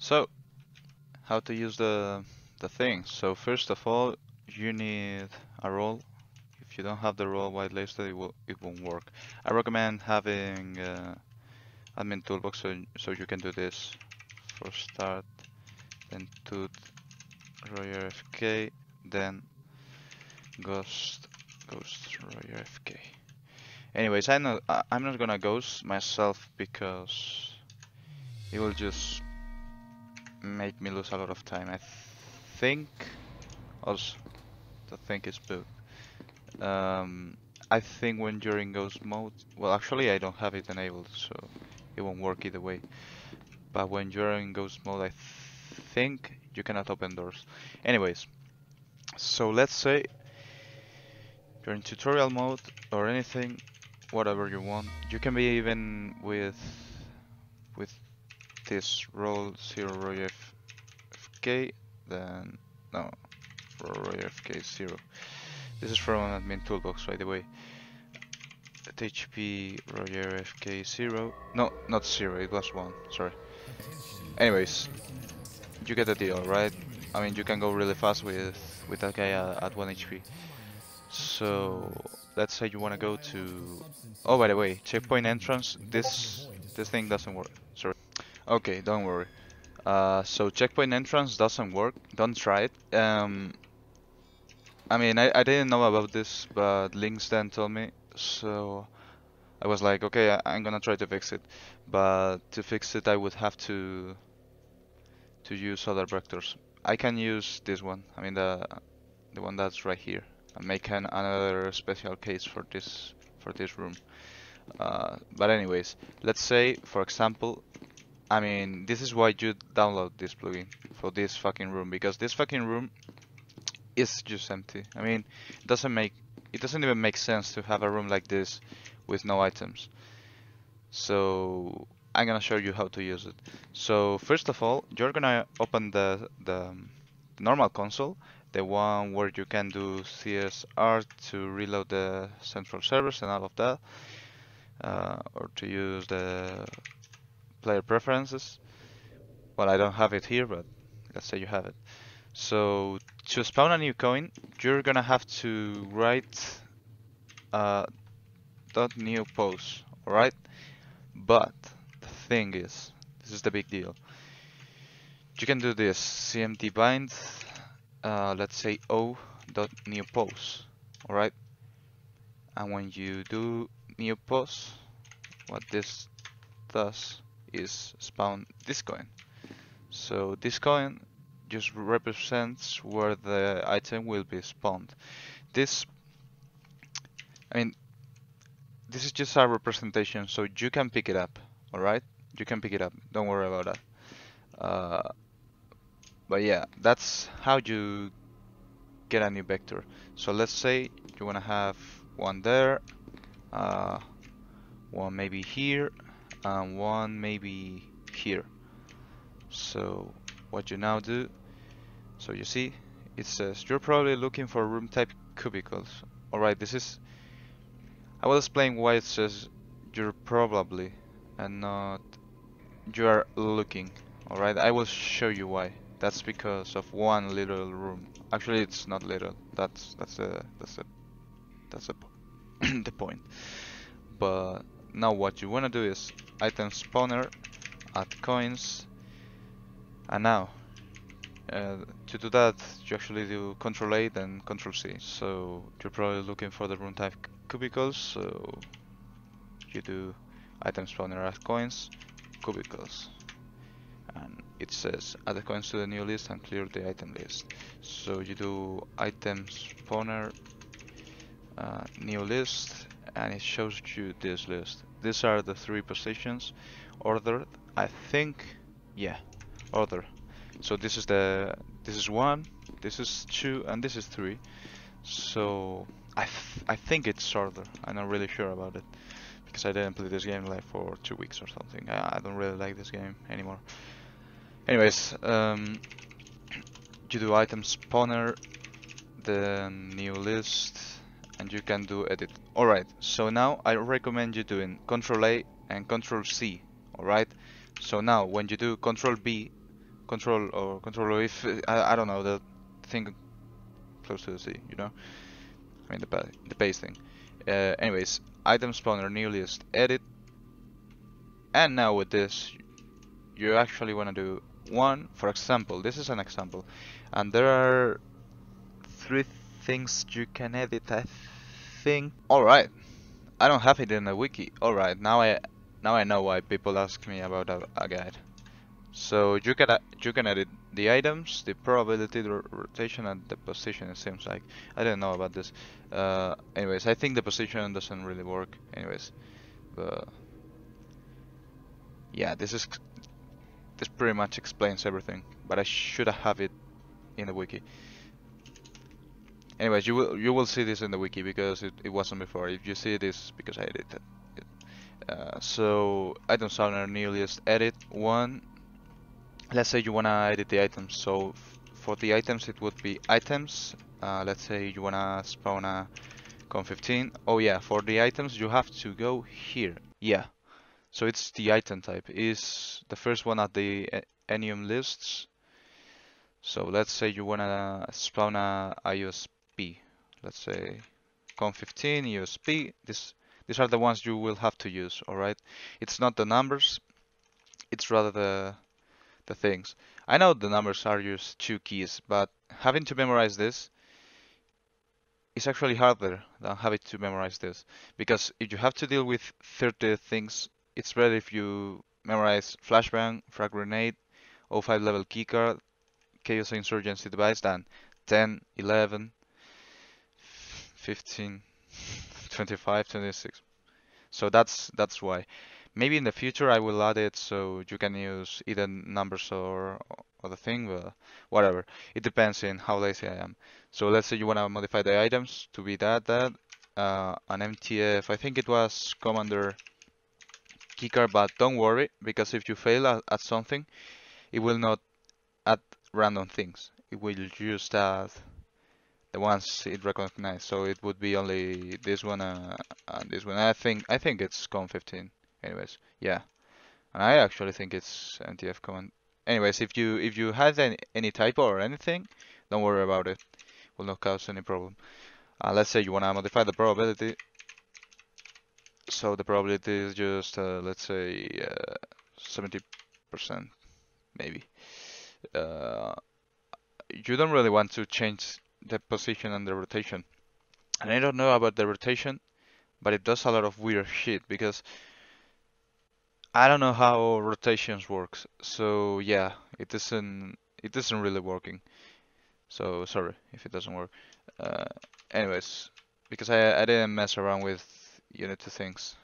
So, how to use the the thing? So first of all, you need a role. If you don't have the role white listed, it will it won't work. I recommend having uh, admin toolbox so so you can do this. For start, then tut Roger FK, then ghost ghost Roger FK. Anyways, I'm not I'm not gonna ghost myself because it will just make me lose a lot of time. I think also the thing is bugged. Um, I think when you're in ghost mode, well, actually I don't have it enabled, so it won't work either way. But when you're in ghost mode, I think you cannot open doors. Anyways, so let's say you're in tutorial mode or anything, whatever you want. You can be even with this role 0 roy f fk then no roy fk 0 this is from admin toolbox by the way. At hp roger fk 0 no not 0 it was 1 sorry. Anyways you get the deal right? I mean you can go really fast with with that guy uh, at 1 hp so let's say you want to go to oh by the way checkpoint entrance this this thing doesn't work sorry Okay, don't worry. Uh, so checkpoint entrance doesn't work. Don't try it. Um, I mean, I, I didn't know about this, but Links then told me, so I was like, okay, I, I'm gonna try to fix it. But to fix it, I would have to to use other vectors. I can use this one. I mean, the the one that's right here, and make an, another special case for this for this room. Uh, but anyways, let's say, for example, I mean, this is why you download this plugin for this fucking room because this fucking room is just empty. I mean, it doesn't make it doesn't even make sense to have a room like this with no items. So I'm gonna show you how to use it. So first of all, you're gonna open the the normal console, the one where you can do CSR to reload the central servers and all of that, uh, or to use the player preferences. Well, I don't have it here, but let's say you have it. So to spawn a new coin, you're gonna have to write uh, dot new pose, alright? But the thing is, this is the big deal. You can do this cmd bind, uh, let's say o dot new pose, alright? And when you do new pose, what this does is spawn this coin. So this coin just represents where the item will be spawned. This, I mean, this is just a representation, so you can pick it up, alright? You can pick it up, don't worry about that. Uh, but yeah, that's how you get a new vector. So let's say you want to have one there, uh, one maybe here, and one maybe here. So what you now do, so you see, it says you're probably looking for room type cubicles. Alright, this is, I will explain why it says you're probably and not you are looking. Alright, I will show you why. That's because of one little room. Actually, it's not little. That's that's a that's a that's a the point. But now what you wanna do is item spawner, add coins, and now uh, to do that you actually do Control A then Control C. So you're probably looking for the room type cubicles, so you do item spawner add coins, cubicles, and it says add the coins to the new list and clear the item list. So you do item spawner uh, new list and it shows you this list. These are the three positions ordered. I think, yeah, order. So this is the this is one, this is two, and this is three. So I th I think it's order. I'm not really sure about it because I didn't play this game like for two weeks or something. I, I don't really like this game anymore. Anyways, um, you do item spawner, the new list, and you can do edit. Alright, so now I recommend you doing Control A and Control C. Alright, so now when you do Control B, control or controller if I, I don't know the thing close to the sea you know? I mean the the base thing. Uh, anyways item spawner new list edit. And now with this you actually want to do one for example this is an example and there are three things you can edit I think alright I don't have it in the wiki alright now I now I know why people ask me about a, a guide so you can you can edit the items, the probability, the rotation, and the position. It seems like I didn't know about this. Uh, anyways, I think the position doesn't really work. Anyways, but yeah, this is this pretty much explains everything. But I should have it in the wiki. Anyways, you will you will see this in the wiki because it, it wasn't before. If you see this, because I edited it. Uh, so item spawner new edit one. Let's say you want to edit the items. So for the items it would be items. Uh, let's say you want to spawn a con 15. oh yeah for the items you have to go here. Yeah. So it's the item type. Is the first one at the enum lists. So let's say you want to spawn a Let's say COM15 USP this these are the ones you will have to use all right it's not the numbers it's rather the the things. I know the numbers are just two keys, but having to memorize this is actually harder than having to memorize this. Because if you have to deal with 30 things, it's better if you memorize flashbang, frag grenade, 05 level keycard, chaos insurgency device than 10, 11, 15, 25, 26. So that's that's why. Maybe in the future I will add it so you can use either numbers or other thing, but whatever. It depends in how lazy I am. So let's say you want to modify the items to be that, that, uh, an MTF, I think it was Commander keycard, but don't worry, because if you fail at, at something, it will not add random things. It will just add the ones it recognizes. So it would be only this one uh, and this one. I think I think it's COM15 anyways. Yeah. And I actually think it's MTF command anyways if you if you had any, any typo or anything don't worry about it. Will not cause any problem. Uh, let's say you want to modify the probability. So the probability is just uh, let's say 70% uh, maybe. Uh, you don't really want to change the position and the rotation and I don't know about the rotation but it does a lot of weird shit because I don't know how rotations works, so yeah, it isn't it isn't really working. So sorry if it doesn't work. Uh, anyways, because I I didn't mess around with Unity things,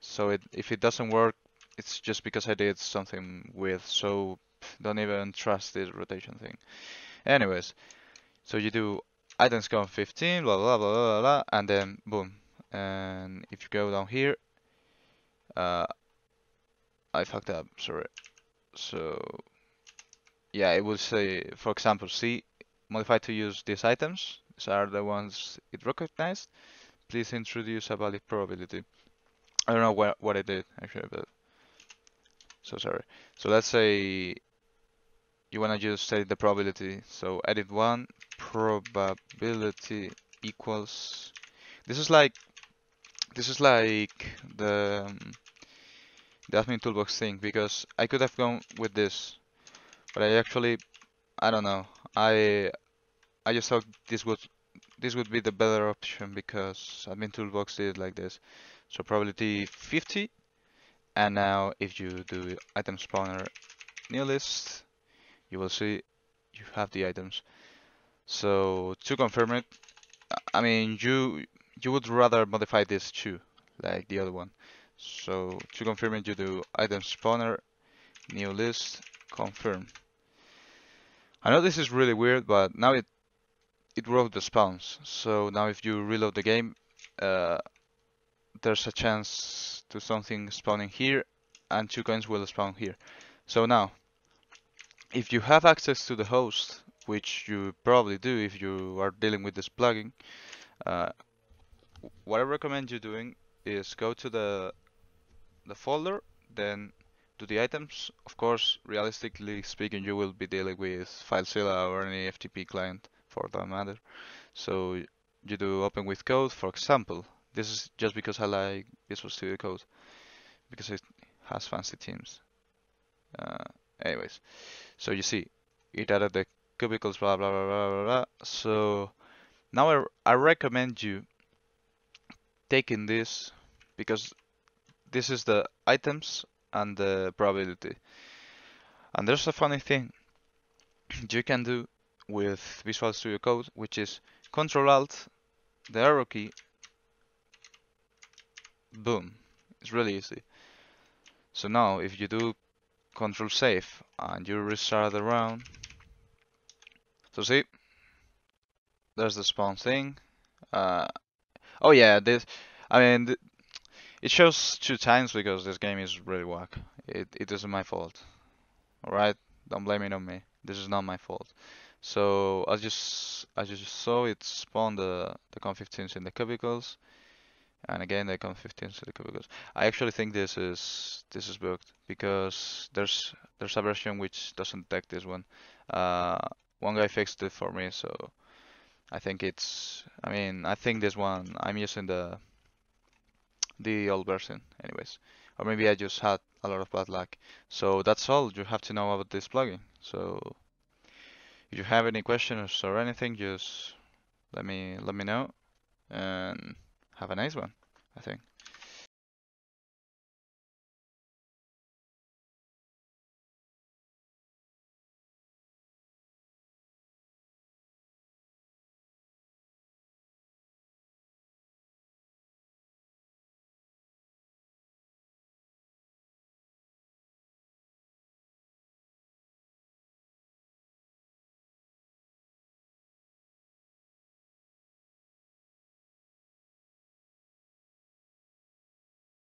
so it if it doesn't work, it's just because I did something with. So don't even trust this rotation thing. Anyways, so you do items count 15, blah blah blah blah blah, and then boom. And if you go down here, uh, I fucked up, sorry. So, yeah, it will say, for example, C, modify to use these items. These are the ones it recognized. Please introduce a valid probability. I don't know what, what I did, actually, but so sorry. So let's say you want to just set the probability. So edit one probability equals. This is like this is like the um, the admin toolbox thing because I could have gone with this but I actually I don't know I I just thought this would this would be the better option because admin toolbox did it like this so probability 50 and now if you do item spawner new list you will see you have the items so to confirm it I mean you you would rather modify this too like the other one so to confirm it, you do item spawner, new list, confirm. I know this is really weird, but now it it wrote the spawns. So now if you reload the game, uh, there's a chance to something spawning here, and two coins will spawn here. So now, if you have access to the host, which you probably do if you are dealing with this plugin, uh, what I recommend you doing is go to the the folder, then to the items. Of course, realistically speaking, you will be dealing with FileZilla or any FTP client for that matter. So you do open with code, for example. This is just because I like Visual Studio Code because it has fancy themes. Uh, anyways, so you see, it added the cubicles, blah blah blah blah blah. So now I, I recommend you taking this because this is the items and the probability. And there's a funny thing you can do with Visual Studio Code, which is Control Alt, the arrow key, boom. It's really easy. So now if you do Control Save and you restart the round, so see, there's the spawn thing. Uh, oh yeah, this, I mean, th it shows two times because this game is really whack. It, it isn't my fault. Alright, don't blame it on me. This is not my fault. So as you as you just saw, it spawned the the COM15s in the cubicles, and again they COM15s in the cubicles. I actually think this is this is bugged because there's there's a version which doesn't detect this one. Uh, one guy fixed it for me, so I think it's. I mean, I think this one I'm using the the old version, anyways, or maybe I just had a lot of bad luck. So that's all you have to know about this plugin. So if you have any questions or anything, just let me let me know and have a nice one. I think.